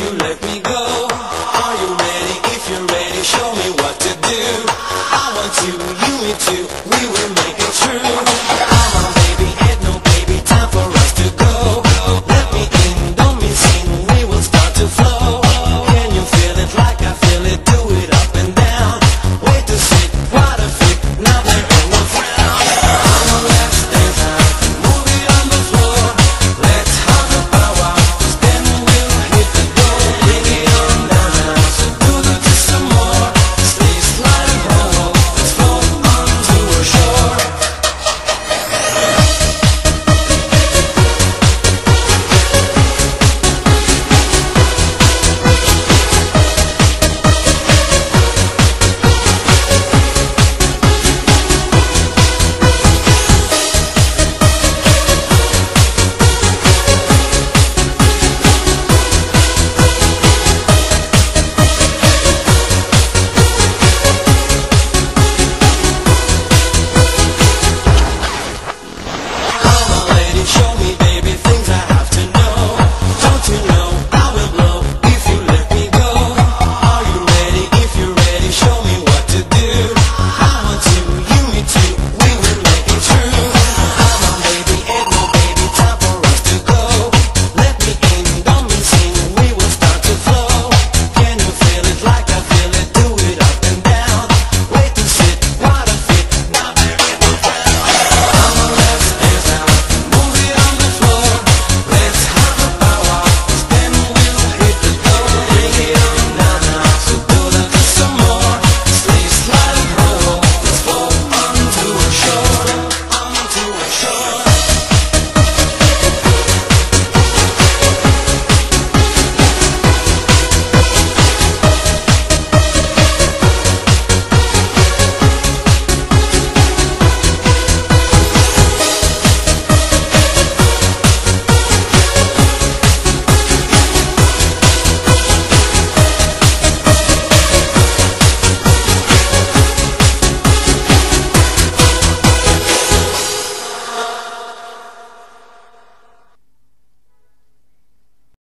you let me go? Are you ready? If you're ready, show me what to do. I want you, you me too. We will